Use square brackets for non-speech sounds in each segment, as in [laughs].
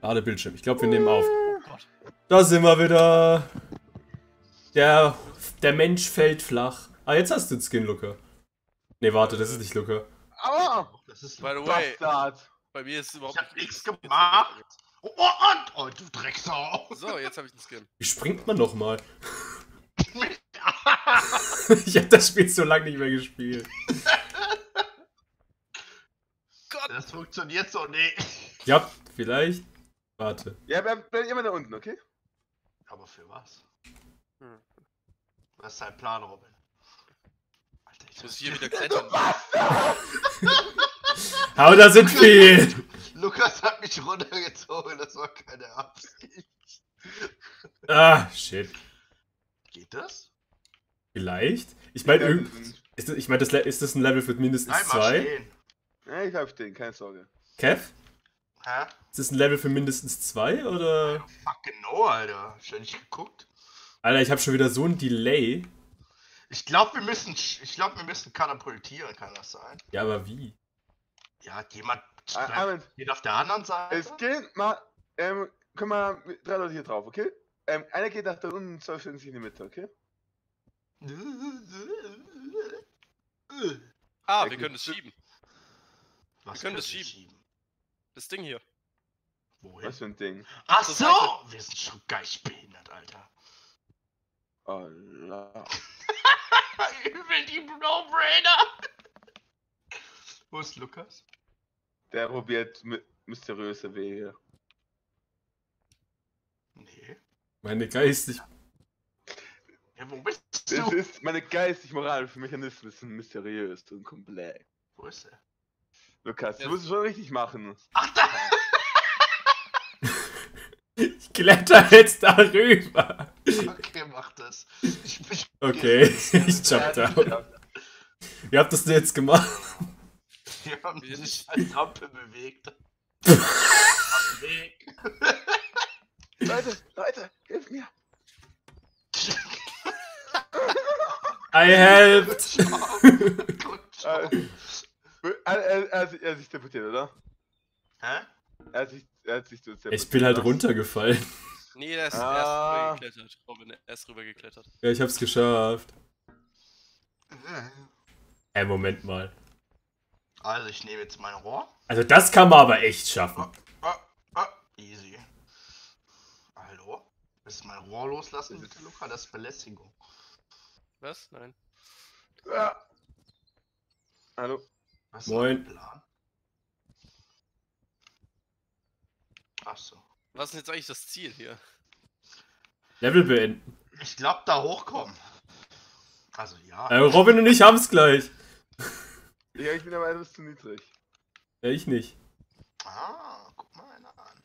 Lade Bildschirm. Ich glaube, wir nehmen auf. Oh Gott. Da sind wir wieder. Der, der Mensch fällt flach. Ah, jetzt hast du den Skin, Luca. Nee, warte, das ist nicht Luca. Aua! Das ist By the way, Bastard! bei mir ist es überhaupt Ich hab nichts gemacht. Oh, oh, und, oh, du Drecksau. So, jetzt habe ich den Skin. Wie springt man nochmal? [laughs] ich habe das Spiel so lange nicht mehr gespielt. Gott! Das funktioniert so nicht. Ja, vielleicht. Warte. Ja, bleib, bleib immer da unten, okay? Aber für was? Hm. Was ist dein Plan, Robin? Alter, Ich muss hier wieder [laughs] klettern. [laughs] Aber da sind viel. [laughs] Lukas hat mich runtergezogen, das war keine Absicht. Ah, shit. Geht das? Vielleicht? Ich meine, irgend... ist das, ich mein, das, ist das ein Level für mindestens Nein, zwei? stehen. Ja, ich hab den, keine Sorge. Kev? Hä? Ist das ein Level für mindestens zwei oder? Fucking no, Alter. Hab ich ja nicht geguckt. Alter, ich habe schon wieder so ein Delay. Ich glaube, wir müssen, ich glaube, wir müssen katapultieren, kann das sein? Ja, aber wie? Ja, hat jemand Ah, steht auf der anderen Seite. es geht mal, ähm, können wir mit drei Leute hier drauf, okay? Ähm, einer geht nach da unten und zwei stellen sich in die Mitte, okay? [laughs] Ah, wir können es schieben. Was können das wir schieben. Das Ding hier. Wohin? Was für ein Ding? Ach so! Wir sind schon geistig behindert, Alter. Allah. [laughs] Übel die No-Brainer! Wo ist Lukas? Der probiert my mysteriöse Wege. Nee. Meine geistig. Ja, wo bist Das du? ist meine geistig-moralischen Mechanismen sind mysteriös und komplex. Wo ist er? Lukas, Ja. du musst es schon richtig machen. Ach, da! [laughs] Ich kletter jetzt darüber. Okay, mach das. Ich, ich, Okay, [laughs] ich jump down. Wie habt ihr das denn jetzt gemacht? Wir haben sind- als Rampe bewegt. Am [laughs] Weg. Leute, Leute, hilf mir! I helped. Gut, Äh. Er, er, er, hat sich- er hat sich teleportiert, oder? Hä? Er hat sich, er hat sich teleportiert. Ich bin halt runtergefallen. Nee, der ist Ah. erst rübergeklettert. Robin, er ist rübergeklettert. Ja, ich hab's geschafft. Ey, Moment mal. Also, ich nehme jetzt mein Rohr. Also das kann man aber echt schaffen. Ah, ah, easy. Hallo? Willst du mein Rohr loslassen, bitte, Luca? Das ist Belästigung. Was? Nein. Ah. Hallo? Was ist Moin. Plan? Ach so. Was ist denn jetzt eigentlich das Ziel hier? Level beenden. Ich glaube, da hochkommen. Also, ja. Äh, Robin und ich haben's gleich. [laughs] Ja, ich bin aber etwas zu niedrig. Ja, ich nicht. Ah, guck mal einer an.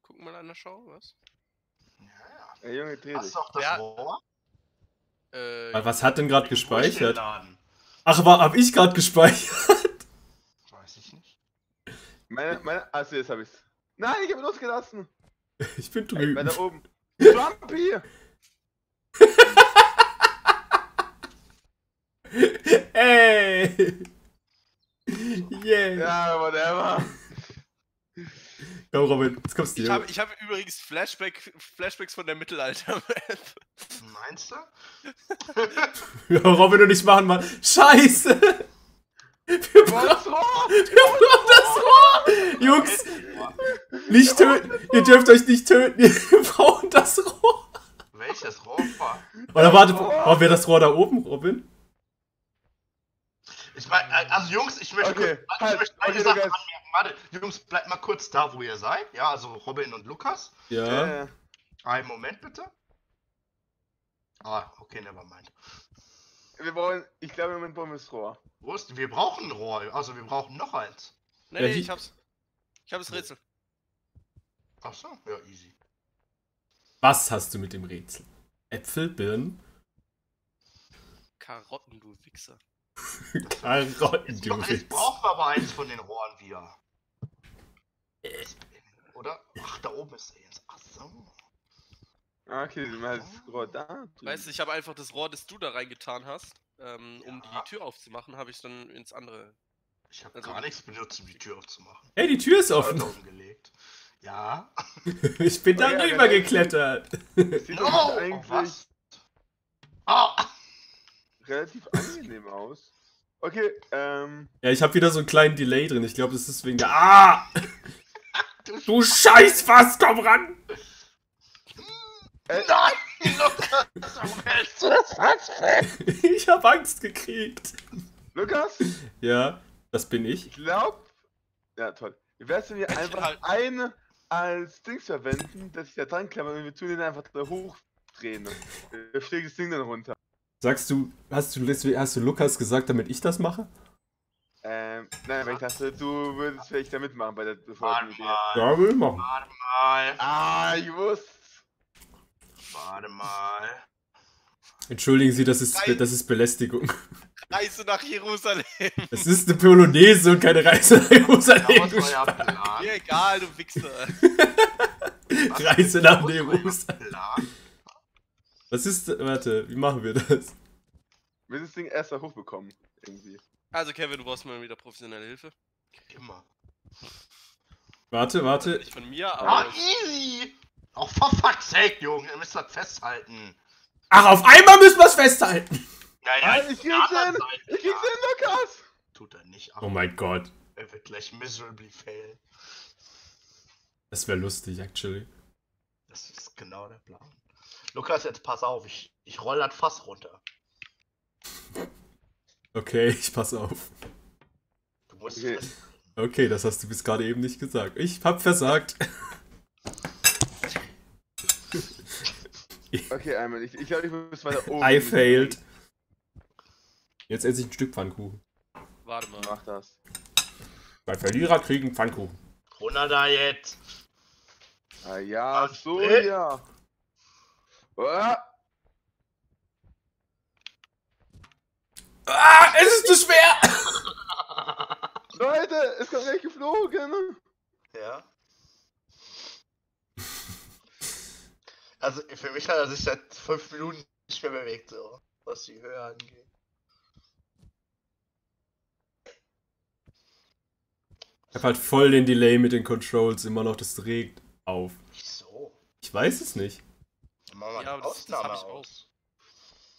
Guck mal an der Show, was? Ja, ja. Ey, Junge, dreh Hast dich. du auch das Ja. Rohr? Äh, Was hat denn gerade gespeichert? Durchgeladen. Ach, war, hab ich gerade gespeichert? Weiß ich nicht. Meine, meine, also jetzt hab ich's. Nein, ich hab ihn losgelassen. Ich bin Ey, drüben. da oben. [laughs] Trumpy! [laughs] Ey! Yeah! Ja, whatever. Komm, Robin, jetzt kommst du ich habe ich hab übrigens Flashback, Flashbacks von der Mittelalter-Map. Meinst du? [laughs] Ja, Robin und ich machen mal. Scheiße! Wir brauchen Was? Rohr? [laughs] wir brauchen das Rohr! Jungs, nicht töten! Ihr dürft euch nicht töten! [laughs] Wir brauchen das Rohr! Welches Rohr war? Oder warte, brauchen wir das Rohr da oben, Robin? Ich meine, also Jungs, ich möchte, Okay, kurz, ich halt, möchte eine okay, Sache anmerken. Warte, Jungs, bleibt mal kurz da, wo ihr seid. Ja, also Robin und Lukas. Ja. Äh, Einen Moment bitte. Ah, okay, nevermind. wir brauchen, ich glaube, im Moment brauchen wir das Rohr. Wo ist, wir brauchen ein Rohr, also wir brauchen noch eins. Nee, Ja, nee, ich hab's. Ich hab das Rätsel. Ach so, ja, easy. Was hast du mit dem Rätsel? Äpfel, Birnen, Karotten, du Wichser. [laughs] Karotten, Jetzt, du jetzt Witz. brauchen wir aber eins von den Rohren wieder. Oder? Ach, da oben ist er jetzt. Ach so. Ah, Okay, du meinst das Rohr da? drüben. Weißt du, ich habe einfach das Rohr, das du da reingetan hast, ähm, um Ja. die Tür aufzumachen, habe ich dann ins andere. Ich habe Also- gar nichts benutzt, um die Tür aufzumachen. Hey, die Tür ist Offen. offen. gelegt. Ja. [laughs] Ich bin da Oh ja, rüber genau. geklettert. [laughs] No, oh, eigentlich was? Ah! Relativ angenehm aus. Okay, ähm. Ja, ich habe wieder so einen kleinen Delay drin. Ich glaube, das ist wegen der. Ah! Du Scheißfass, komm ran! Äh, Nein! Lukas, warum hältst du das Fass fest? [laughs] Ich habe Angst gekriegt. Lukas, Ja, das bin ich. ich glaub. Ja, toll. Wir werden hier einfach halt- eine als Dings verwenden, dass ich da dran klemmer und wir tun den einfach da hochdrehen. Wir schlägt das Ding dann runter. Sagst du, hast du, hast du Lukas gesagt, damit ich das mache? Ähm, nein, weil ich dachte, du würdest vielleicht da mitmachen bei der Warte befolgten Idee. mal, Ja, will ich machen. warte mal, Ah, ich wusste. warte mal. Entschuldigen Sie, das ist, das ist Belästigung. Reise nach Jerusalem. [laughs] Das ist eine Polonaise und keine Reise nach Ja, Jerusalem. Plan? Mir egal, du Wichser. [laughs] Reise nach Jerusalem. Was ist, warte, wie machen wir das? Wir müssen das Ding erst da hochbekommen. Irgendwie. Also Kevin, du brauchst mal wieder professionelle Hilfe. Immer. Warte, warte. Nicht von mir, Ah, aber easy! Oh, for fuck's sake, Junge, ihr müsst das festhalten. Ach, auf einmal müssen wir es festhalten. Naja, Nein, ich krieg's hin! Ich krieg's hin, Lukas! Tut er nicht, Oh aber mein Gott. er wird gleich miserably fail. Das wäre lustig, actually. Das ist genau der Plan. Lukas, jetzt pass auf, ich, ich roll das Fass runter. Okay, [laughs] ich pass auf. Du musst Okay. fest. Okay, das hast du bis gerade eben nicht gesagt. Ich hab versagt. [laughs] Okay, einmal. Ich, ich glaube, ich muss weiter oben. I failed. Jetzt esse ich ein Stück Pfannkuchen. warte mal. Mach das. Bei Verlierer kriegen Pfannkuchen. Runter da jetzt. Ah ja, Was? so Äh? ja. Ah, Ah, es ist zu schwer! [laughs] Leute, es kommt gleich geflogen. Ja. Also für mich hat er sich seit fünf Minuten nicht mehr bewegt, so, was die Höhe angeht. Ich hab halt voll den Delay mit den Controls immer noch. Das regt auf. Wieso? Ich weiß es nicht. Dann machen wir Ja, eine aber das- das Ausnahme ich auch. aus.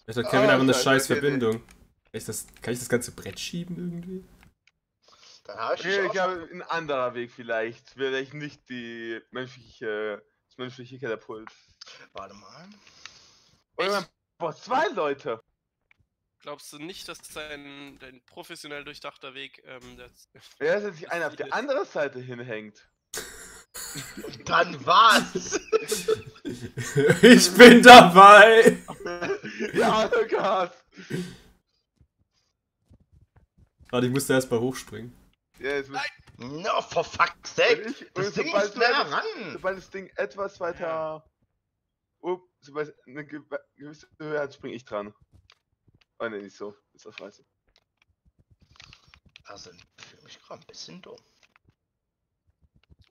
Vielleicht hat Kevin Ah, einfach eine scheiß nee. Verbindung. Kann ich, das, kann ich das ganze Brett schieben irgendwie? Dann habe ich Okay, ich glaube, ein anderer Weg vielleicht. Vielleicht nicht die menschliche, das menschliche Katapult. Warte mal. Oder man braucht zwei Leute. Glaubst du nicht, dass dein, dein professionell durchdachter Weg ähm, das, Wer setzt sich [laughs] einer auf die andere Seite hinhängt? [laughs] Dann was? [laughs] [laughs] ich bin dabei! [laughs] ja, Lukas! Warte, ich musste erst mal hochspringen. Ja, jetzt muss, no, for fuck's sake. ich, Das und Ding sobald, ist näher ran. sobald das Ding etwas weiter. Oh, sobald es eine ge gewisse Höhe hat, springe ich dran. Oh ne, nicht so. Ist das scheiße. Also, ich fühle mich gerade ein bisschen dumm.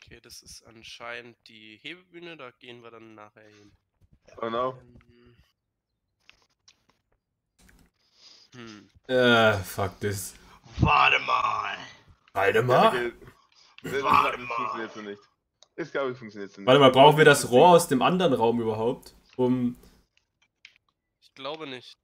Okay, das ist anscheinend die Hebebühne, da gehen wir dann nachher hin. No. Ähm, Hm. Äh, fuck this. Warte mal. Warte mal. Das, das, Warte das mal. funktioniert so nicht. Ich glaube, es funktioniert so nicht. Warte mal, brauchen wir das Rohr aus dem anderen Raum überhaupt? Um. Ich glaube nicht.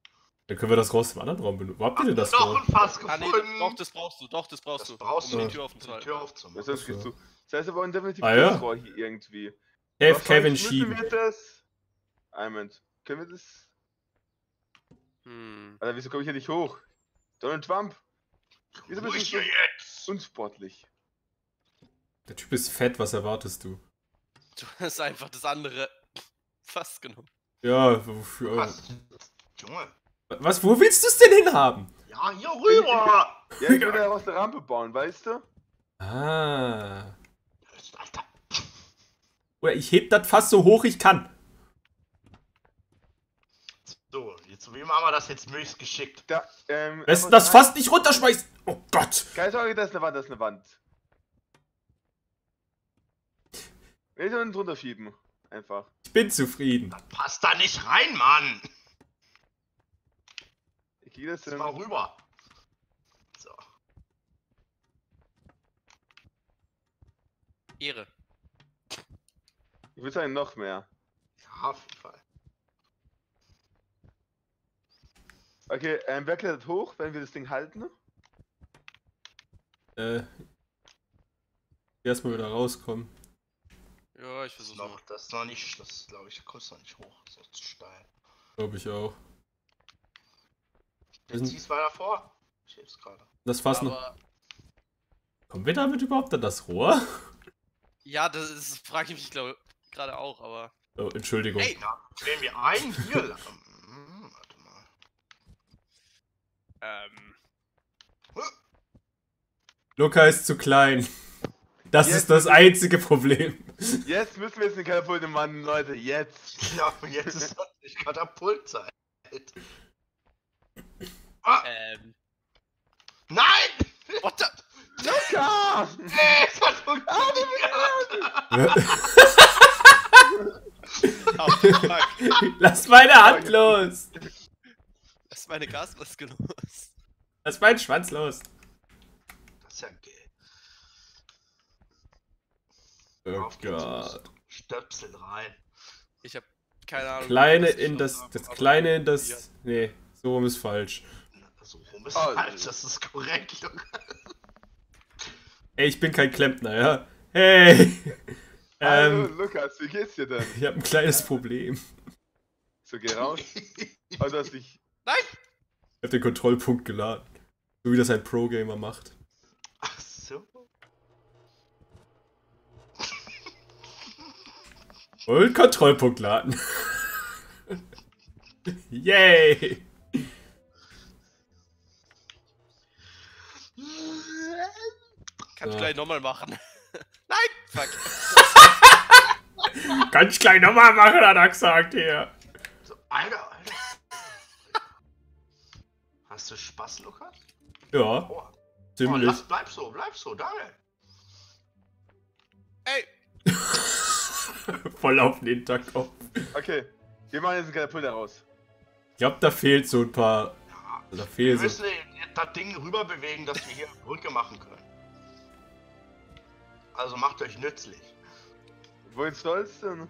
Dann können wir das Rohr aus dem anderen Raum benutzen. Wo habt ihr denn das Rohr? ein Fass Ah, nee, gefunden. doch, das brauchst du, doch, das brauchst Das du. brauchst um du. die Tür offen um die. Tür aufzumachen. Das kriegst du. Das heißt aber definitiv Ah, ja. Rohr hier irgendwie. Dave, Kevin schieben. Wir das... Moment. Können wir das... Hm. Alter, wieso komme ich hier nicht hoch? Donald Trump. Wieso bist du so jetzt. unsportlich? Der Typ ist fett, was erwartest du? Du hast einfach das andere [laughs] fast genommen. Ja, wofür? Was? Junge. Was, wo willst du es denn hinhaben? Ja, hier rüber. Ja, ich würde ja aus der Rampe bauen, weißt du? Ah. Oder ich heb das fast so hoch ich kann. So, jetzt wie machen wir das jetzt möglichst geschickt? Da, ähm, das sagen- fast nicht runterschmeißen. Oh Gott. Keine Sorge, das ist eine Wand, das ist eine Wand. Wir sollen drunter schieben. Einfach. Ich bin zufrieden. Passt da nicht rein, Mann. Ich kriege das Jetzt hin. mal rüber. So. Ich würde sagen, noch mehr. Ja, auf jeden Fall. Okay, ähm, wer klettert hoch, wenn wir das Ding halten? Äh. Erstmal wieder rauskommen. Ja, ich ist mal. noch, das ist noch nicht, das glaube ich, da kommst du noch nicht hoch. Das ist zu steil. Glaube ich auch. Sind- zieh's weiter vor. Ich heb's gerade. Das Fass noch. Kommen wir damit überhaupt an das Rohr? ja, das, das frage ich mich glaube gerade auch, aber. Oh, Entschuldigung. Ey! Ja, drehen wir ein hier lang. Hm, [laughs] Warte mal. Ähm. Luca ist zu klein. Das Jetzt ist das einzige Problem. Jetzt müssen wir jetzt eine Katapulte machen, Leute, jetzt. Ja, jetzt ist natürlich Katapultzeit. Ah, Ähm. nein! What the? Ja! [laughs] Ey, es hat funktioniert! [laughs] Oh. [laughs] Lass meine Hand los! Das ist meine Gasmaske los. Lass meinen Schwanz los! Das ist ja gay. Oh Auf geht's. Gott. Stöpsel rein. Ich habe keine Ahnung. Kleine in das. Das kleine in Ja. das. Nee, so rum ist falsch. So rum ist Oh, falsch, das ist korrekt, Junge. Ey, ich bin kein Klempner, ja? Hey! Hallo, ähm, Lukas, wie geht's dir denn? ich hab ein kleines Problem. So, geh raus. Du hast dich. Nein! Ich hab den Kontrollpunkt geladen. So wie das ein Pro-Gamer macht. Ach so. Und Kontrollpunkt laden. [laughs] Yay! Kann ich Ja. gleich nochmal machen. [laughs] Nein! Fuck. Ganz klein nochmal machen, hat er gesagt hier. So, Alter, Alter. Hast du Spaß, Lukas? Ja, Oh, oh ziemlich. lass, bleib so, bleib so, danke. Ey! [laughs] Voll auf den Hinterkopf. Okay, wir machen jetzt eine Katapulte raus. Ich glaub, da fehlt so ein paar. Ja, Da wir fehlen so. müssen das Ding rüber bewegen, dass wir hier eine Brücke machen können. Also macht euch nützlich. Wohin soll's denn?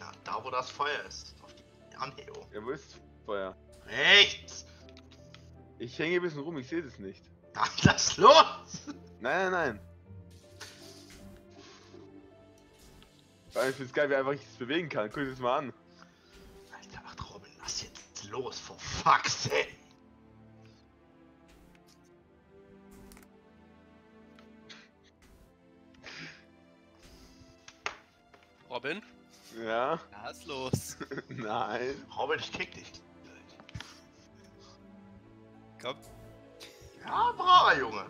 Ja, da wo das Feuer ist. Auf die Anhebung. Ja, wo ist Feuer? Rechts! Ich hänge ein bisschen rum, ich sehe das nicht. Dann [laughs] lass los! Nein, nein, nein. Vor allem, Ich find's geil, wie einfach ich das bewegen kann. Guck dir das mal an. Alter, ach Robin, lass jetzt los, for fuck's sake! Robin? Ja, ist los. [laughs] nein. Robin, ich kick dich. Komm. Ja, braver Junge.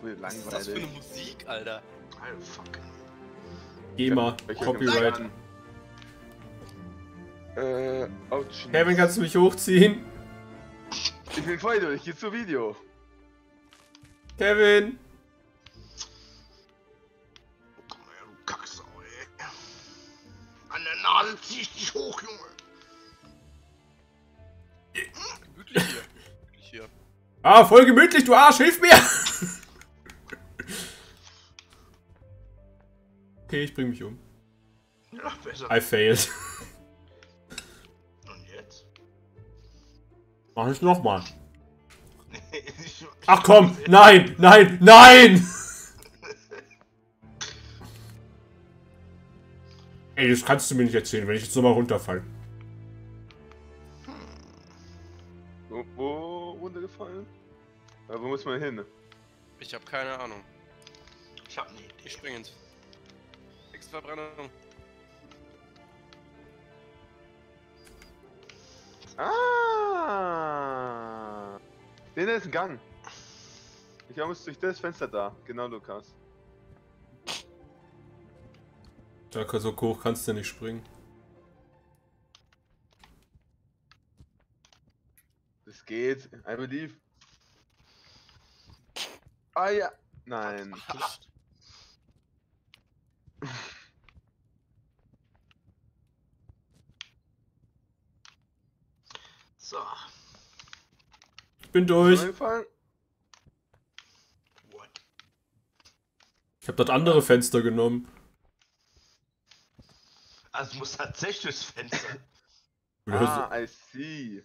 Voll Was ist das für eine langweilig. Musik, Alter? Alter, fuck. GEMA, Ich hör Copyright. keinen Äh, ouch. Kevin, kannst du mich hochziehen? Ich bin voll durch, ich geh zu Video. Kevin! Komm her, du Kacksau, ey. An der Nase zieh ich dich hoch, Junge. Gemütlich hier. Gemütlich hier. Ah, voll gemütlich, du Arsch, hilf mir! Okay, ich bring mich um. Ja, besser. I failed. Und jetzt? Mach ich nochmal. Ach komm, nein, nein, nein! Ey, das kannst du mir nicht erzählen, wenn ich jetzt nochmal runterfalle. Wo, wo runtergefallen? Aber wo muss man hin? Ich habe keine Ahnung. Ich hab eine Ich spring ins. X-Verbrennung. Ah! Nee, da ist ein Gang. Ich muss durch das Fenster da. Genau, Lukas. Da so hoch kannst du nicht springen. Das geht. I believe. Ah ja. Nein. [laughs] So, Ich bin durch. Runtergefallen? what? Ich habe dort andere Fenster genommen. Also es muss tatsächlich durchs Fenster. [laughs] Ah, I see.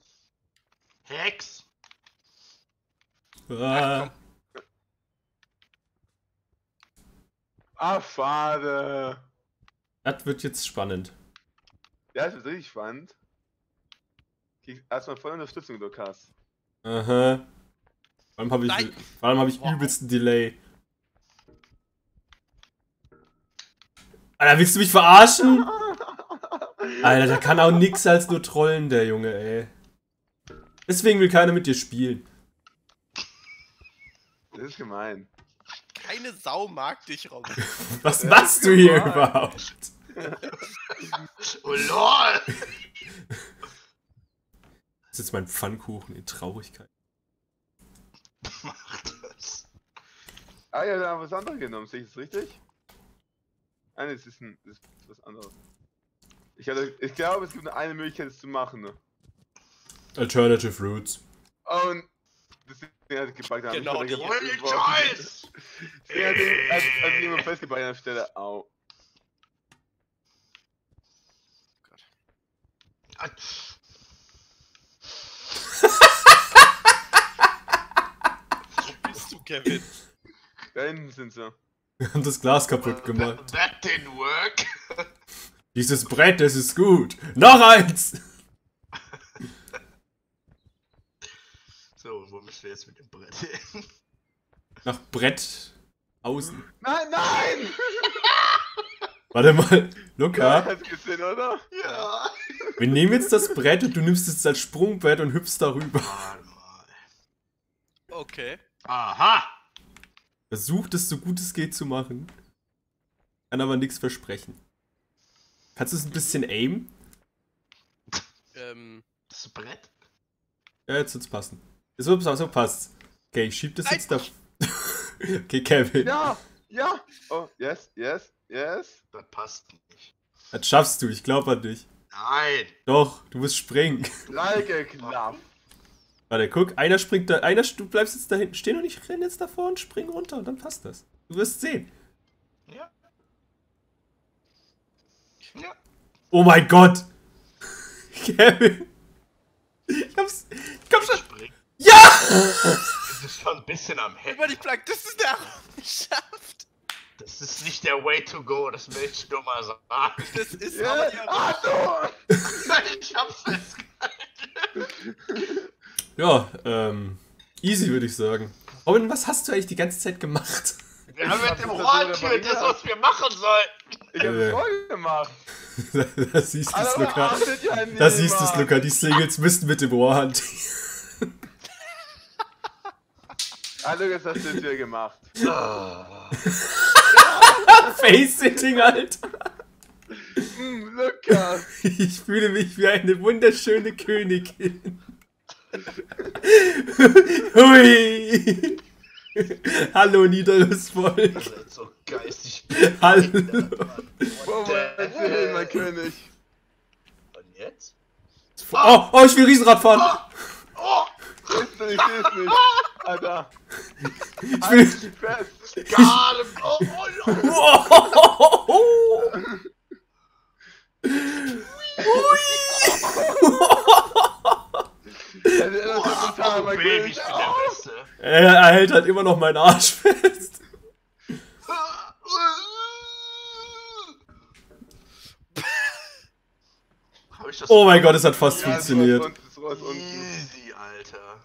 Hex! Ah, Ah, schade. das wird jetzt spannend. Ja, das wird richtig spannend. Erstmal voll Unterstützung, Lukas. Aha. Vor allem habe ich, vor allem hab ich übelsten Delay. Alter, willst du mich verarschen? [laughs] Alter, der kann auch nix als nur trollen, der Junge, ey. Deswegen will keiner mit dir spielen. Das ist gemein. Keine Sau mag dich, Robin. [laughs] Was machst du hier gemein. überhaupt? Oh lol! Das ist jetzt mein Pfannkuchen in Traurigkeit. Mach das. Ah ja, da haben wir was anderes genommen, sehe ich das richtig? Nee, das ist, ein, das ist was anderes. Ich, hatte, ich glaube, es gibt nur eine Möglichkeit, es zu machen. Ne? Alternative Routes. Und das Ding hat gebackt. Genau, ich die- ich- Choice! [laughs] Hat als, als jemand festgebackt an der Stelle. Au. Ah, [laughs] Wo bist du, Kevin? Da hinten sind sie. Wir haben das Glas kaputt gemacht. That, that didn't work. [laughs] Dieses Brett, das ist gut. Noch eins! [laughs] So, wo müssen wir jetzt mit dem Brett hin? [laughs] Nach Brett außen. Nein, nein! Warte mal, Luca, Hast gesehen, oder? Ja. wir nehmen jetzt das Brett und du nimmst es als Sprungbrett und hüpfst darüber. Warte mal. Okay. Aha! Versuch das so gut es geht zu machen. Kann aber nichts versprechen. Kannst du es ein bisschen aimen? Ähm, Das Brett? Ja, jetzt wird's passen. So, so passt. Okay, ich schieb das jetzt da. [laughs] okay, Kevin. Ja! Ja! Oh, yes, yes, yes. Das passt nicht. Das schaffst du, ich glaube an dich. Nein! Doch, du musst springen. Drei geklappt. Warte, guck, einer springt da, einer, du bleibst jetzt da hinten stehen und ich renn jetzt davor und spring runter und dann passt das. Du wirst sehen. Ja. Ja. Oh mein Gott! [laughs] Kevin! Ich hab's. Ich komm schon. Spring. Ja! Das ist schon ein bisschen am Heck. über die Plank, das ist der Errungenschaft. Das ist nicht der Way to go, das will ich nur mal sagen. Das ist Ja, aber die Errungenschaft. Achtung! [laughs] ich hab's festgehalten. [laughs] Ja, ähm. Easy würde ich sagen. Robin, was hast du eigentlich die ganze Zeit gemacht? [laughs] Wir haben mit dem Rohrtür das, was wir machen sollten. Ich hab's Äh. voll gemacht. [laughs] da siehst du's, Alter, Luca. Da siehst du's, niemand. Luca. Die Singles müssten mit dem Ohr hantieren. [laughs] Ah, Lukas, hast du jetzt wieder gemacht. Face-Sitting, Alter. Hm, Lukas. Ich fühle mich wie eine wunderschöne Königin. Hui. Hallo, niederes Volk. Ihr seid so geistig. Hallo. Wo willst du hin, mein König? Und jetzt? Oh, oh, ich will Riesenrad fahren. Oh! Siehst du nicht, siehst nicht. Alter. Ich will. Halt fest. Gerade! Oh, oh, oh. Oh. Ist das total, Oh, Baby, ich bin der Beste. Er, er hält halt immer noch meinen Arsch fest. Oh mein Gott, es hat fast Ja, funktioniert. unten. Easy, Alter.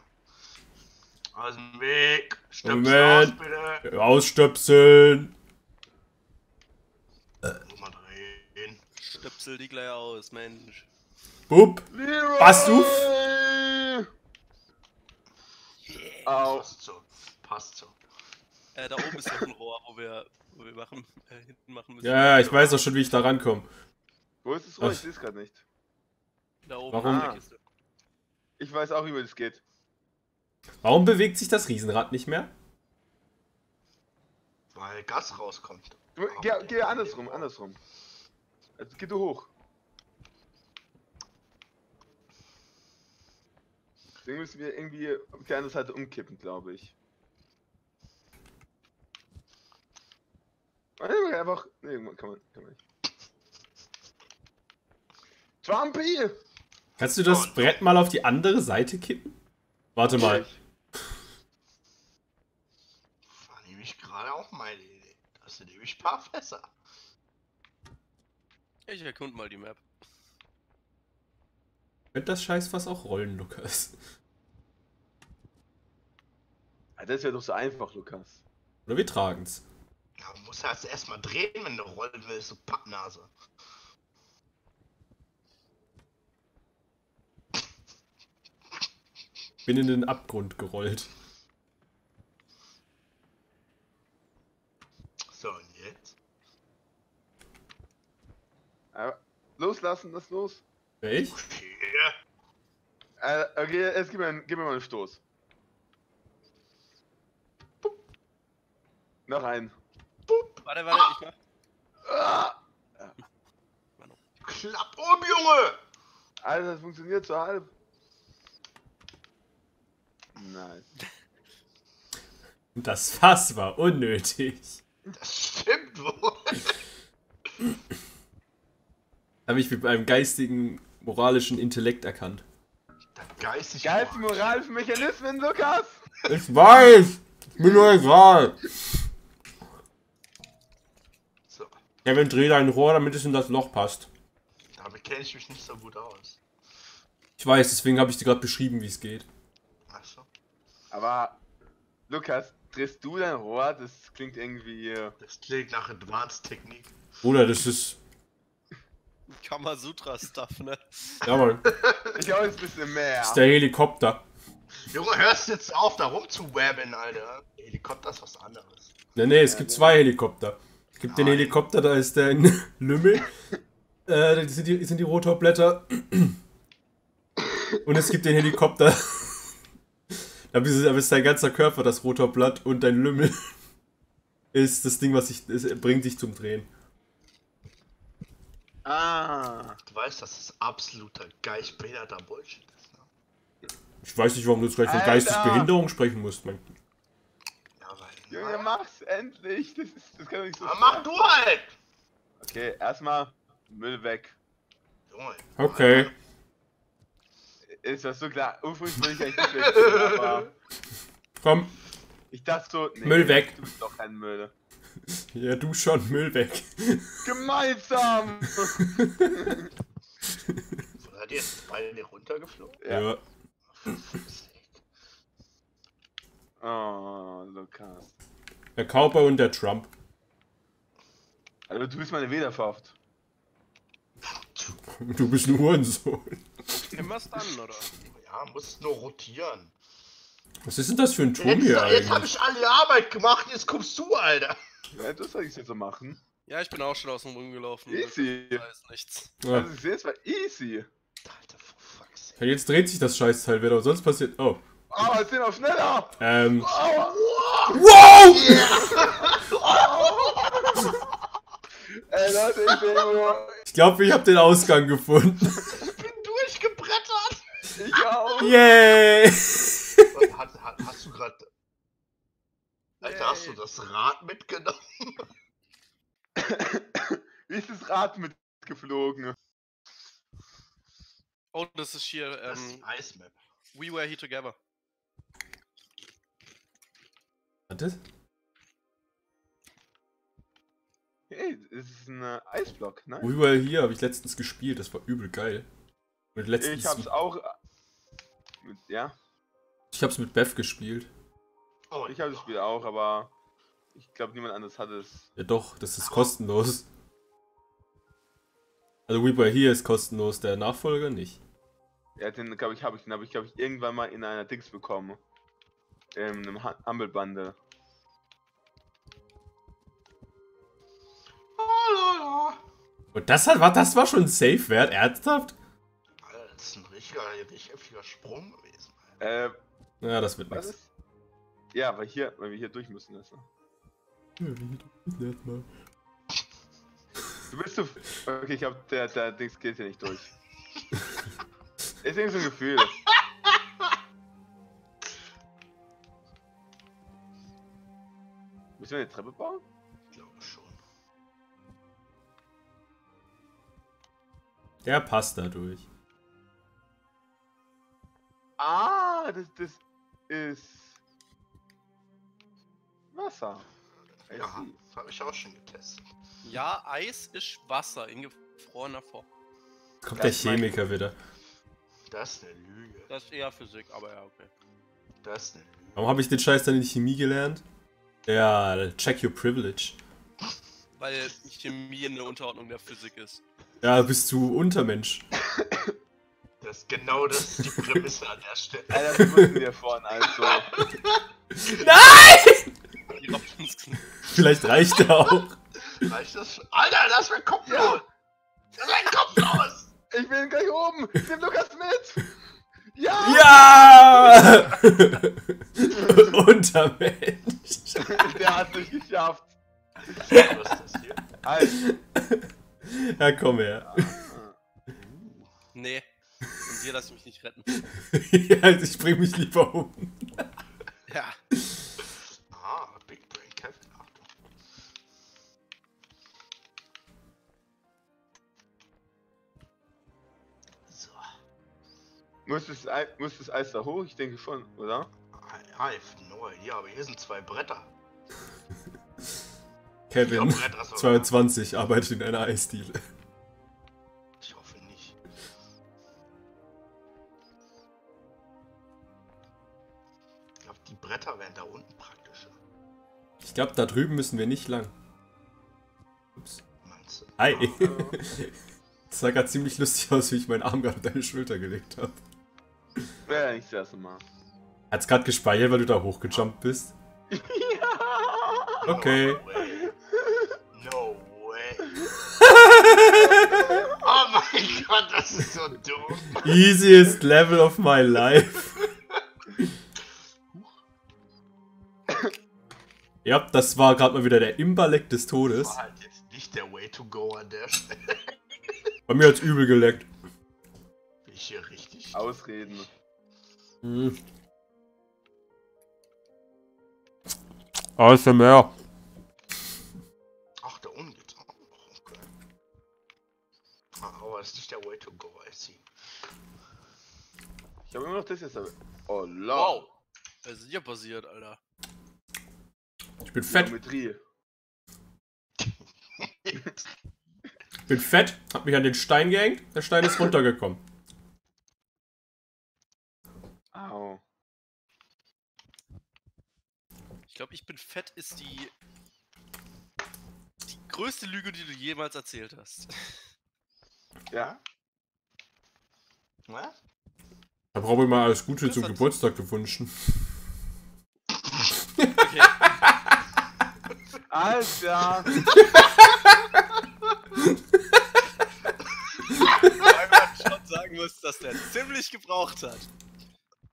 Aus dem Weg. Stöpsel Moment. aus, bitte. Ausstöpseln. Stöpsel die gleich aus, Mensch. Bup. Leroy! Passt du? Au. Passt so. Passt so. Äh, da oben ist noch ein Rohr, wo wir, wo wir machen, äh, hinten machen müssen. Ja, ja, ich weiß auch schon, wie ich da rankomme. Wo ist das Rohr? Ach. Ich sehe es gerade nicht. Da oben Warum? Ah. Kiste. Ich weiß auch, wie das geht. Warum bewegt sich das Riesenrad nicht mehr? Weil Gas rauskommt. Du, geh, geh andersrum, andersrum. Also, geh du hoch. Deswegen müssen wir irgendwie auf die andere Seite umkippen, glaube ich. Nein, Einfach. Nee, kann man, kann man nicht. Trumpy! Kannst du das Brett mal auf die andere Seite kippen? Warte mal. War nämlich gerade auch meine Idee. Das sind nämlich ein paar Fässer. Ich erkund mal die Map. Könnte das Scheißfass auch rollen, Lukas? Ah, Das wäre doch so einfach, Lukas. Oder wir tragen's. Ja, man muss halt erstmal drehen, wenn du rollen willst, so Pappnase. Bin in den Abgrund gerollt. So, und jetzt? Loslassen, das los. Welch? Okay. Äh, okay, jetzt gib mir, einen- gib mir mal einen Stoß. Pup. Noch einen. Warte, warte, ich mach. Ah! Klapp um, Junge! Alter, das funktioniert so halb. Nice. Das Fass war unnötig. Das stimmt wohl. Habe ich mit meinem geistigen, moralischen Intellekt erkannt. Geistig. Geilste moralische Mechanismen, Lukas! Ich weiß! Mir nur egal. So, Kevin, dreh dein Rohr, damit es in das Loch passt. damit kenne ich mich nicht so gut aus. Ich weiß, deswegen habe ich dir gerade beschrieben, wie es geht. Achso. Aber, Lukas, drehst du dein Rohr? Das klingt irgendwie. äh, Das klingt nach Advanced Technik. Bruder, das ist. Kamasutra-Stuff, ne? Ja, Mann. [laughs] Ich auch jetzt ein bisschen mehr. Das ist der Helikopter. Junge, hörst jetzt auf, da rumzuwebben, Alter. Helikopter ist was anderes. Nee, nee, es gibt zwei Helikopter. Es gibt den Nein. Helikopter, da ist der in [laughs] Lümmel. Äh, das sind die, sind die Rotorblätter. [laughs] Und es gibt den Helikopter. Da ist dein ganzer Körper das Rotorblatt und dein Lümmel ist das Ding, was dich, es bringt dich zum Drehen. Ah. Du weißt, dass das absoluter geistbehinderter Bullshit ist, ne? Ich weiß nicht, warum du jetzt gleich von Alter! Geistesbehinderung sprechen musst. Mein. Ja, weil. Junge, mach's endlich. Das, ist, das kann doch nicht so Aber mach du halt! Okay, erstmal Müll weg. Junge. Okay. Ist das so klar? Ursprünglich will ich eigentlich nicht [laughs] weg, aber Komm, ich dachte so, nee, Müll weg. Du bist doch kein Müll. [laughs] ja, du schon, Müll weg. Gemeinsam! So, [laughs] seid ihr jetzt beide runtergeflogen? ja. Ja. Oh, Lukas. Der Cowboy und der Trump. Also du bist meine Wiederverhaft. Du bist ein Hurensohn. Immer's dann, oder? Ja, muss nur rotieren. Was ist denn das für ein Turm Jetzt, hier jetzt habe eigentlich? ich alle Arbeit gemacht, jetzt kommst du, Alter. Ja, das soll ich jetzt so machen. Ja, ich bin auch schon aus dem Rum gelaufen. Easy. Da ist nichts. Ja. Also ich sehe, es war easy. Alter, for fuck's sake. Ja, Jetzt dreht sich das Scheißteil wieder, sonst passiert. Oh. Aber jetzt sind wir schneller! Ähm. Aua. Wow! [laughs] Ey Leute, ich bin nur. Ich glaube, ich habe den Ausgang gefunden. [laughs] Ich bin durchgebrettert. Ich auch. Yay! Hat, hat, hast du gerade. Alter, hast du das Rad mitgenommen? [laughs] Wie ist das Rad mitgeflogen? Oh, das ist hier, Das ähm, ist Ice Map. We Were Here Together. Warte. Hey, das ist ein äh, Eisblock, ne? We Were Here habe ich letztens gespielt, das war übel geil. Und letztens, Ich hab's auch. äh, Mit, ja, ich hab's mit Beth gespielt. Oh, ich hab das Spiel auch, aber ich glaube niemand anderes hat es. Ja doch, das ist kostenlos. Also We Were Here ist kostenlos, der Nachfolger nicht. Ja, den glaube ich habe ich, den habe ich glaube ich irgendwann mal in einer Dings bekommen. In einem Ha- Humble Bundle. Und das hat, war, das war schon safe wert, ernsthaft? das ist ein richtiger, richtig heftiger Sprung gewesen. Äh, Ja, das wird was nichts. Ja, weil hier, weil wir hier durch müssen erstmal. Ja, wir hier durch müssen ne? erstmal. Du bist so. Okay, ich hab der, der Dings geht hier nicht durch. [laughs] Ist irgendwie so ein Gefühl. Müssen wir eine Treppe bauen? Ich glaube schon. Der passt dadurch. Ah, das, das ist. Wasser. Ja, das habe ich auch schon getestet. Ja, Eis ist Wasser in gefrorener Form. Kommt der Das mein- Chemiker wieder. Das ist eine Lüge. Das ist eher Physik, aber ja, okay. Das ist eine Lüge. Warum habe ich den Scheiß dann in Chemie gelernt? Ja, check your privilege. Weil Chemie eine Unterordnung der Physik ist. Ja, bist du Untermensch. Das ist genau das die Prämisse an der Stelle. Alter, das wussten wir vorhin, also. [laughs] Robinson. [laughs] Vielleicht reicht er auch. Reicht das? schon? Alter, lass mir Kopf los! Lass meinen Kopf los! Ich bin gleich oben! Nimm Lukas mit! Ja! Ja! [laughs] Untermensch. Der hat nicht geschafft. Was ist das hier? Alter. Ja, komm her. Nee. Und dir lass ich mich nicht retten. [laughs] ja, ich bring mich lieber um. Ja. Muss das, Ei- muss das Eis da hoch? Ich denke schon, oder? I, have no idea, aber hier sind zwei Bretter. [laughs] Kevin, Ja, Brett, achso. 22, arbeitet in einer Eisdiele. Ich hoffe nicht. Ich glaube, die Bretter wären da unten praktischer. Ich glaube, da drüben müssen wir nicht lang. Ups. Meinst du? Hi. Ah, [laughs] Das sah gerade ziemlich lustig aus, wie ich meinen Arm gerade auf deine Schulter gelegt habe. Wäre ja nicht das erste Mal. Hat's gerade gespeichert, weil du da hochgejumpt bist? ja! Okay. No way. No way. [laughs] Oh mein Gott, das ist so dumm. Easiest level of my life. [laughs] Ja, das war gerade mal wieder der Imbalek des Todes. War halt jetzt nicht der Way to go an der Stelle. Bei mir hat's übel geleckt. Ich hier richtig? Ausreden. Hm. ASMR. Ach, da unten geht's auch. Okay. Ah, aber das ist nicht der Way to go, I see. Ich habe immer noch das jetzt. aber- Oh, lol. Wow. Was ist hier passiert, Alter? Ich bin fett. Geometrie. [laughs] Ich bin fett. Hab mich an den Stein gehängt. Der Stein ist runtergekommen. [laughs] Ich glaube, ich bin fett ist die. Die größte Lüge, die du jemals erzählt hast. [laughs] Ja? Was? Da brauche ich mal alles Gute zum. Geburtstag gewünscht. Okay. Alter! Weil man schon sagen muss, dass der ziemlich gebraucht hat.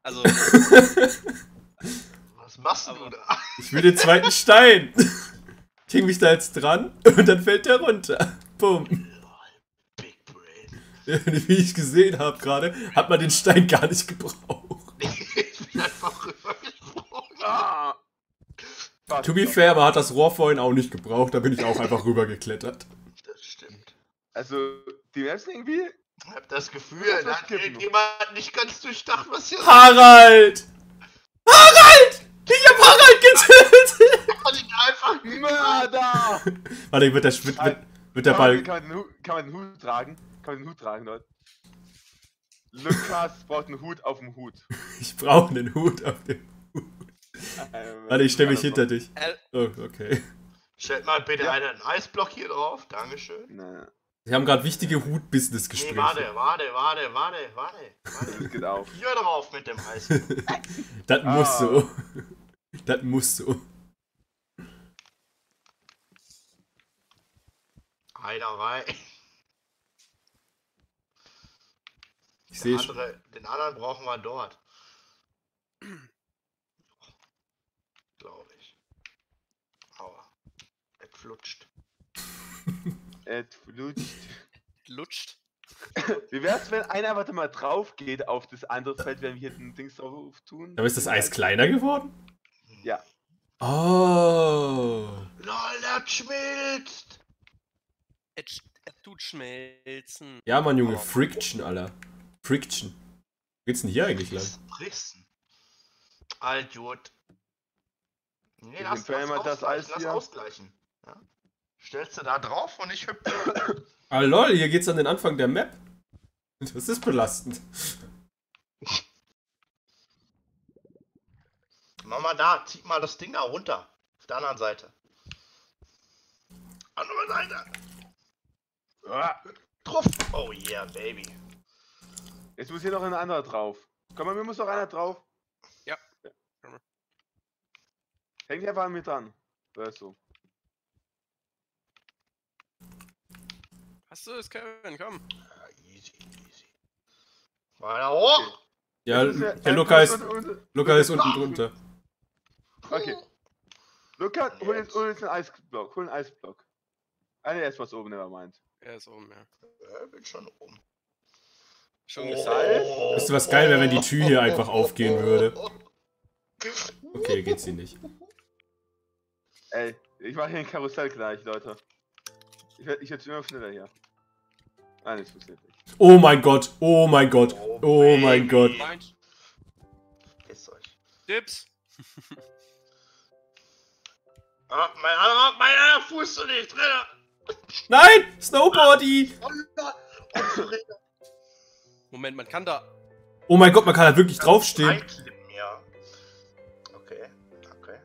Also, [laughs] machst du da? Ich will den zweiten Stein. Ich [laughs] häng mich da jetzt dran und dann fällt der runter. Bumm. Big Brain. [laughs] Wie ich gesehen habe gerade, hat man den Stein gar nicht gebraucht. [laughs] ich bin einfach rübergesprungen. Ah! To be fair, man hat das Rohr vorhin auch nicht gebraucht, da bin ich auch einfach rübergeklettert. Das stimmt. Also, die Maps irgendwie. Ich hab das Gefühl, da hat irgendjemand nicht ganz durchdacht, was hier Harald! Harald! Ich hab Harald getötet! [laughs] Man ihn einfach Mörder! Warte, wird der, wird, wird, wird der Ball. kann, man den Hut, kann man den Hut tragen? Kann man den Hut tragen, Leute? Lukas braucht einen Hut auf dem Hut. [laughs] Ich brauche einen Hut auf dem. Ähm, Warte, ich stell mich hinter dich. äh, Oh, okay. Stellt mal bitte Ja. einen Eisblock hier drauf. Dankeschön. Nee, Wir haben gerade wichtige Nee, Hut-Business-Gespräche. warte, warte, warte, warte, warte. warte. das [laughs] geht auf. Hier drauf mit dem Eis. das muss Ah. so. Das muss so. Heiderei. Ich Den, sehe schon. andere, den anderen brauchen wir dort. Glaube ich. Aua. Es flutscht. Ed flutscht. lutscht. Wie wär's, wenn einer einfach mal drauf geht auf das andere Feld, wenn wir hier den Dings drauf tun? Aber ist das Eis kleiner geworden? Ja. Oh. LOL, das schmilzt! Es, es tut schmelzen. Ja, Mann, Junge, Friction, Alter. Friction. Wo geht's denn hier eigentlich lang? Prissen. Altjod. Nee, Ich lass, lass, das ausgleichen, Eis lass hier. ausgleichen. Ja? Stellst du da drauf und ich hüpfe. Ah, lol, hier geht's an den Anfang der Map. Das ist belastend. Mach mal da, zieh mal das Ding da runter. Auf der anderen Seite. Andere Seite. Ah, Drauf. Oh yeah, baby. Jetzt muss hier noch ein anderer drauf. Komm mal, mir muss noch einer drauf. Ja. Hängt einfach an mir dran. Oder so. Hast du es, Kevin? Komm. Ja, easy, easy. Weiter hoch. Ja, der Luca ist, und- und- Luca ist unten drunter. Okay. Luca, hol jetzt, hol jetzt einen Eisblock. Hol einen Eisblock. Ah, ne, er ist was oben, never mind. Er ist oben, ja. Ja, bin schon oben. Schon Oh. gesagt. Wisst ihr, was geil wäre, wenn die Tür hier einfach aufgehen würde? Okay, geht sie nicht. Ey, ich mache hier ein Karussell gleich, Leute. Ich werde ich werd immer schneller hier. Ah, das funktioniert nicht. Oh mein Gott, oh mein Gott, oh mein Gott. Meint. Vergesst euch. Dips. [laughs] Ah, mein anderer, mein anderer Fuß ist nicht drin. Nein, Snowboardy. Oh. Moment, man kann da. Oh mein Gott, man kann da wirklich draufstehen. Einklippen, ja. Okay, okay.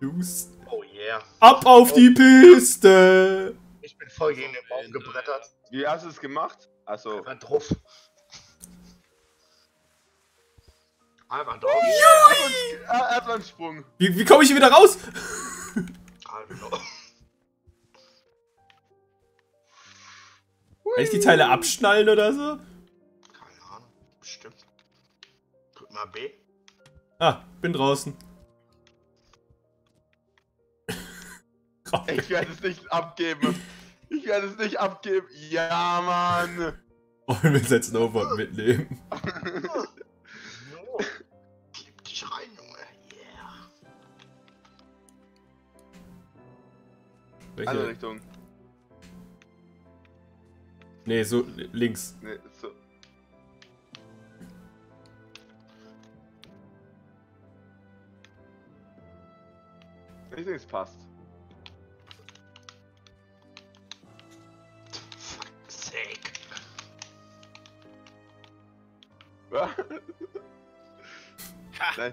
Jungs, Oh yeah. ab auf die Piste. Ich bin voll gegen den Baum gebrettert. Wie hast du es gemacht? Also, Einfach drauf. Einfach drauf. ah, er hat einen Sprung. Wie, wie komme ich hier wieder raus? Also. Kann ich die Teile abschnallen oder so? Keine Ahnung. Bestimmt. Drück mal B. Ah, bin draußen. Ich werde es nicht abgeben. Ich werde es nicht abgeben. Ja, Mann. Wollen wir sein Snowboard mitnehmen? [laughs] Andere Welche? Richtung. Nee, so links. Nee, so. Ich denke, es passt. [laughs] Fuck's sake. Ha, Nein.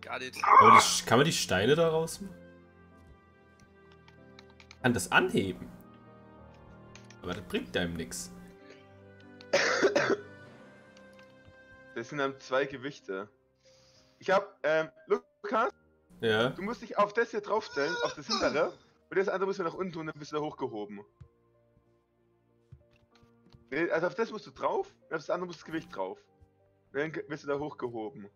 got it. Aber die, kann man die Steine da rausmachen? Kann das anheben. Aber das bringt einem nichts. Das sind dann zwei Gewichte. Ich hab, ähm, Lukas, Ja. du musst dich auf das hier draufstellen, auf das hintere. Und das andere musst du nach unten tun, dann bist du da hochgehoben. Nee, also auf das musst du drauf, und auf das andere muss das Gewicht drauf. Dann bist du da hochgehoben.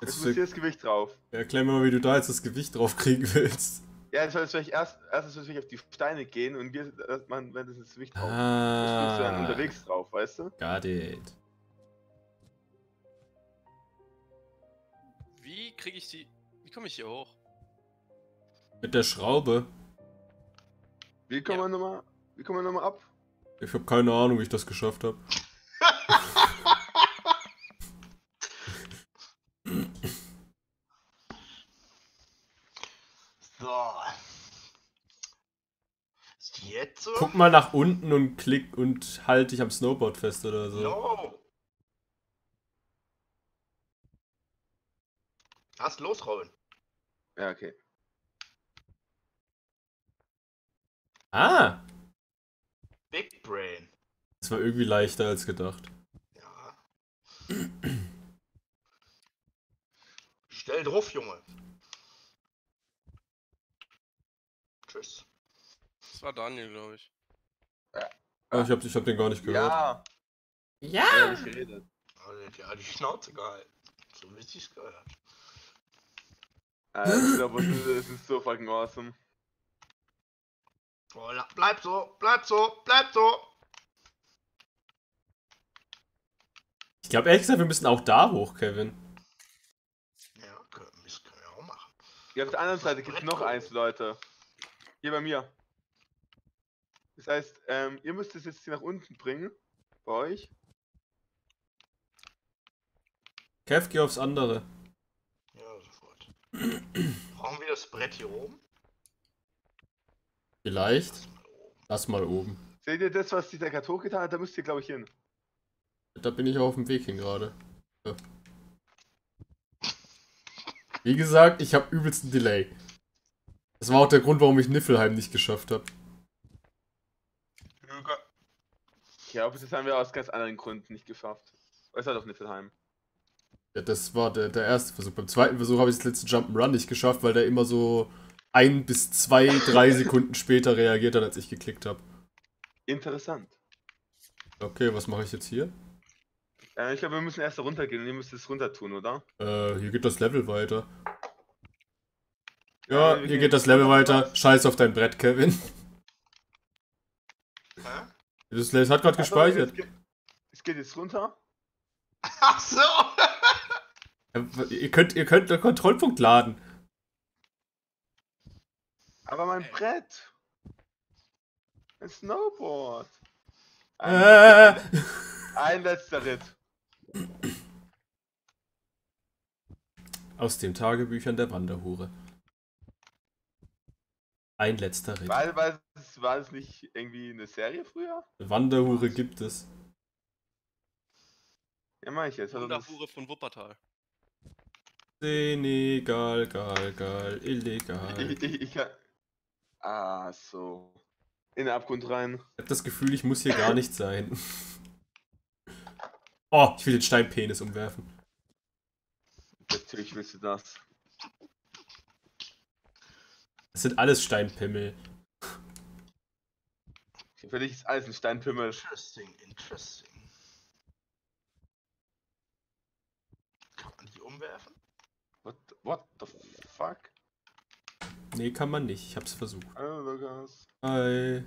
Jetzt Jetzt muss hier das Gewicht drauf. erklär mir mal, wie du da jetzt das Gewicht drauf kriegen willst. Ja, das soll jetzt vielleicht erst, erst soll es vielleicht auf die Steine gehen und wir, dass man, wenn das das Gewicht drauf das bist du dann Ah. unterwegs drauf, weißt du? Got it. Wie kriege ich die. Wie komme ich hier hoch? Mit der Schraube. Wie kommen Ja. wir nochmal, wie kommen wir nochmal ab? Ich habe keine Ahnung, wie ich das geschafft habe. So. Ist die jetzt so? Guck mal nach unten und klick und halt dich am Snowboard fest oder so. No. Lass losrollen. Ja, okay. Ah! Big Brain. Das war irgendwie leichter als gedacht. Ja. Stell drauf, Junge. Tschüss. Das war Daniel, glaube ich. Ah, ich hab, ich hab den gar nicht gehört. Ja, Ja! ja. nicht geredet. Also, die hat die Schnauze gehalten. So wie sich's gehört. Alter, aber das ist so fucking awesome. Oh, bleib so, bleib so, bleib so. Ich glaube ehrlich gesagt, wir müssen auch da hoch, Kevin. Ja, können, das können wir auch machen. Ja, auf der anderen Seite gibt's noch eins, Leute. Hier bei mir. Das heißt, ähm, ihr müsst es jetzt hier nach unten bringen. Bei euch. Kev, geh aufs andere. Ja, sofort. Brauchen wir das Brett hier oben? Vielleicht. Lass mal oben. Lass mal oben. Seht ihr das, was dieser Kato getan hat? Da müsst ihr, glaube ich, hin. Da bin ich auch auf dem Weg hin gerade. Ja. Wie gesagt, ich habe übelsten Delay. Das war auch der Grund, warum ich Niffelheim nicht geschafft habe. Lüge. Ich glaube, das haben wir aus ganz anderen Gründen nicht geschafft. Es hat auch Niffelheim. Ja, das war der, der erste Versuch. Beim zweiten Versuch habe ich das letzte Jump'n'Run nicht geschafft, weil der immer so ein bis zwei, drei Sekunden später reagiert hat, als ich geklickt habe. Interessant. Okay, was mache ich jetzt hier? Äh, ich glaube, wir müssen erst da runtergehen und ihr müsst es runter tun, oder? Äh, hier geht das Level weiter. Ja, Ja, wir hier geht das Level weiter. Scheiß auf dein Brett, Kevin. Das, hat gerade gespeichert. Es geht, es geht jetzt runter. [laughs] Ach so! Ihr könnt, ihr könnt den Kontrollpunkt laden. Aber mein Brett. Ein Snowboard. Ein, Äh, ein letzter Ritt. aus den Tagebüchern der Wanderhure. Ein letzter Ritt. War, war, es, war es nicht irgendwie eine Serie früher? Wanderhure gibt es. Ja, mach ich jetzt. Also das, Wunderhure von Wuppertal. Senegal, gal, gal, illegal. [laughs] ich, ich, ich kann. Ah, so. In den Abgrund rein. Ich hab das Gefühl, ich muss hier gar nicht sein. [laughs] Oh, ich will den Steinpenis umwerfen. Natürlich willst du das. Das sind alles Steinpimmel. Für dich ist alles ein Steinpimmel. Interesting, interesting. Kann man die umwerfen? What, what the fuck? Nee, kann man nicht. Ich hab's versucht. Hallo Lukas. Hi.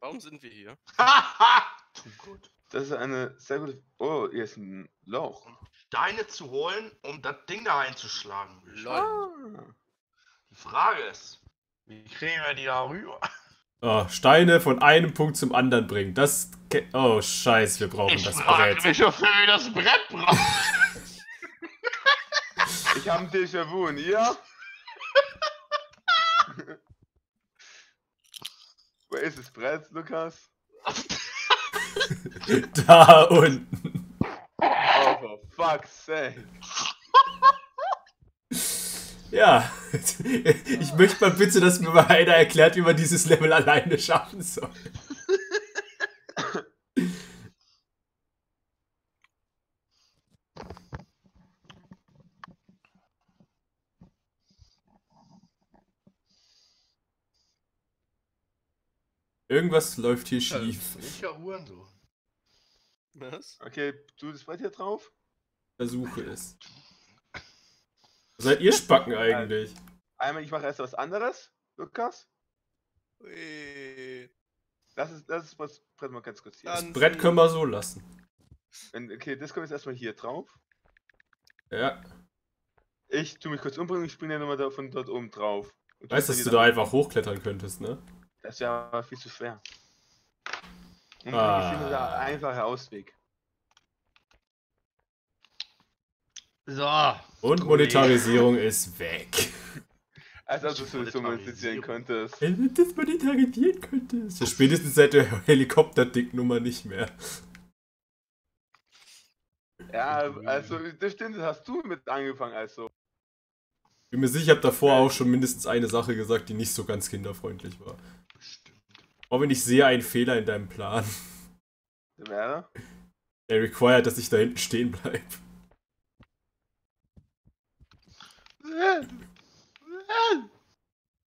Warum sind wir hier? [laughs] Gut. Das ist eine sehr gute. Oh, hier ist ein Loch. Steine zu holen, um das Ding da reinzuschlagen. Lol. Ah. Die Frage ist, wie kriegen wir die da rüber? Oh, Steine von einem Punkt zum anderen bringen. Das. Oh, scheiß, wir brauchen das Brett. mich, wofür wir das Brett brauchen. Ich habe ein Déjà-vu und ihr? [laughs] Wo ist das Brett, Lukas? [laughs] Da unten. Oh, for fuck's sake. Ja. [laughs] Ich möchte mal bitte, dass mir mal einer erklärt, wie man dieses Level alleine schaffen soll. Irgendwas läuft hier schief. Welcher Hurensohn? Was? Okay, tu das hier drauf. Versuche es. Seid ihr Spacken eigentlich? Einmal, ich mache erst was anderes, Lukas. Ui. Das ist, das ist was Brett mal ganz kurz hier. Das Brett können wir so lassen. Wenn, okay, das kommt jetzt erstmal hier drauf. Ja. Ich tu mich kurz umbringen, ich springe ja nochmal da, von dort oben drauf. Und Weißt, tu dass du da einfach hochklettern könntest, ne? Das wäre aber viel zu schwer. Und Ah. ich finde da einfacher Ausweg. So. Und. Monetarisierung ist weg. Als ob Ich du es so wollte monetisieren Tarisierung. könntest. Wenn du das monetarisieren könntest. Ja, spätestens seit der Helikopter-Dick-Nummer nicht mehr. Ja, also, das stimmt, das hast du mit angefangen, also. Bin mir sicher, ich habe davor auch schon mindestens eine Sache gesagt, die nicht so ganz kinderfreundlich war. Bestimmt. Auch wenn ich sehe einen Fehler in deinem Plan. Der wäre. Der required, dass ich da hinten stehen bleibe.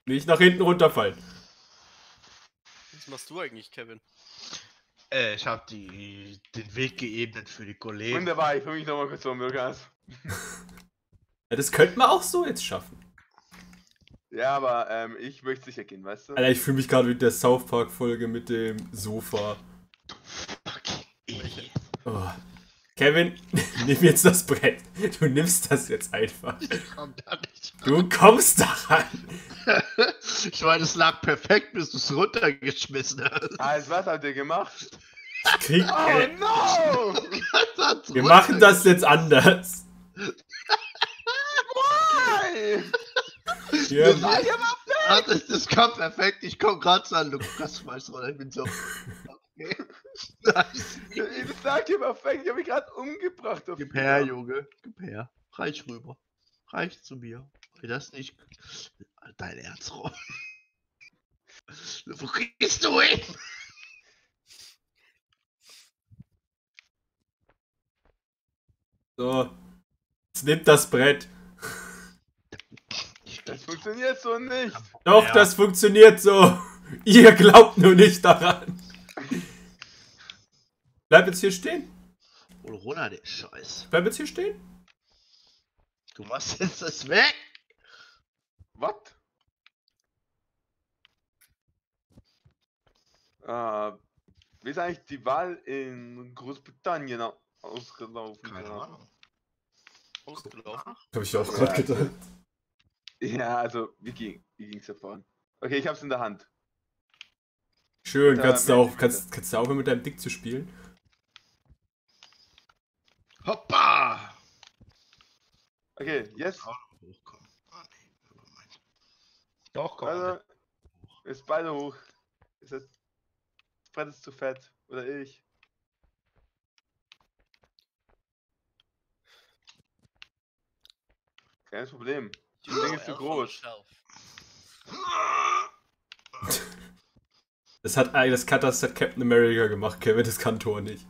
Nicht nach hinten runterfallen. Was machst du eigentlich, Kevin? Äh, ich hab die, den Weg geebnet für die Kollegen. Wunderbar, ich fühle mich nochmal kurz um, Lukas. Ja, das könnte man auch so jetzt schaffen. Ja, aber ähm, ich möchte sicher gehen, weißt du? Alter, ich fühle mich gerade wie der South Park-Folge mit dem Sofa. Fucking Idiot. Oh. Kevin, [laughs] nimm jetzt das Brett. Du nimmst das jetzt einfach. Ich komm da nicht Du kommst da ran. [laughs] Ich meine, es lag perfekt, bis du es runtergeschmissen hast. Als was habt ihr gemacht? Krieg, Oh äh, no! [laughs] wir machen das jetzt anders. Nein! Ja, macht- Ah, das, das kam perfekt. Ich komme gerade zu an Lukas. Ich bin so. Okay. Ich sag dir perfekt, ich hab mich gerade umgebracht. auf Gib her. Junge. Gib her. Reich rüber. Reich zu mir. Weil das nicht. Dein Herzraum. Wo gehst du hin? so. Jetzt nimmt das Brett. Das funktioniert so nicht. Doch, Ja. das funktioniert so. Ihr glaubt nur nicht daran. Bleib jetzt hier stehen. Hol runter, der Scheiß. Bleib jetzt hier stehen. Du machst jetzt das weg. Was? Äh, wie ist eigentlich die Wahl in Großbritannien au- ausgelaufen? Keine gerade? Ahnung. Ausgelaufen. Hab ich auch grad gedacht. Ja, also, wie ging wie ging's davon? Okay, ich hab's in der Hand. Schön, Da kannst du auch, kannst, kannst du aufhören mit deinem Dick zu spielen? Hoppa! Okay, jetzt. Hochkommen. Ah, nee. Doch, komm. Also, ist beide hoch. Ist das Brett ist zu fett. Oder ich. Kein Problem. Das Ding ist zu groß. Das hat, das hat, das hat Captain America gemacht, Kevin, das kann Thor nicht.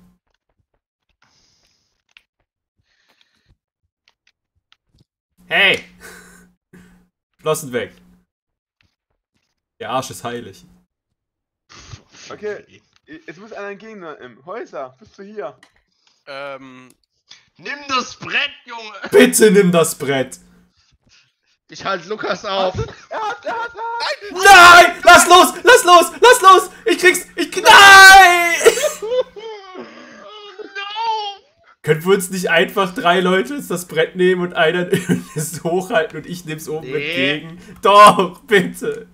Hey! Flossen weg. Der Arsch ist heilig. Okay. Es muss einer Gegner im Häuser. Bist du hier? Ähm, Nimm das Brett, Junge! Bitte nimm das Brett! Ich halte Lukas auf! Er hat, er hat, er hat. Nein! Lass los! Lass los! Lass los! Ich krieg's! Ich krieg... Nein! Können wir uns nicht einfach drei Leute jetzt das Brett nehmen und einer [laughs] es hochhalten und ich nehm's oben Nee. entgegen? Doch, bitte!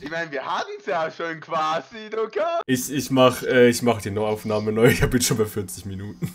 Ich meine, wir hatten's ja schon quasi, Lukas. Ich, ich mach, äh, ich mach die Neuaufnahme neu. Ich habe jetzt schon bei 40 Minuten.